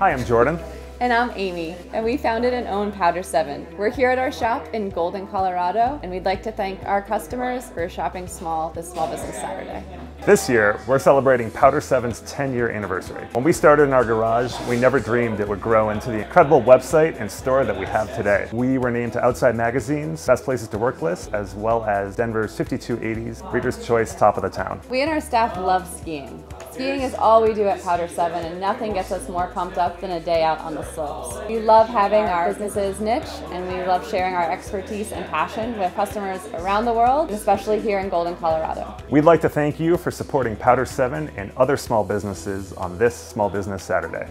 Hi, I'm Jordan. And I'm Amy, and we founded and own Powder 7. We're here at our shop in Golden, Colorado, and we'd like to thank our customers for shopping small this Small Business Saturday. This year, we're celebrating Powder 7's 10 year anniversary. When we started in our garage, we never dreamed it would grow into the incredible website and store that we have today. We were named to Outside Magazine's Best Places to Work list, as well as Denver's 5280s Reader's Choice Top of the Town. We and our staff love skiing. Skiing is all we do at Powder 7, and nothing gets us more pumped up than a day out on the slopes. We love having our businesses niche, and we love sharing our expertise and passion with customers around the world, especially here in Golden, Colorado. We'd like to thank you for supporting Powder 7 and other small businesses on this Small Business Saturday.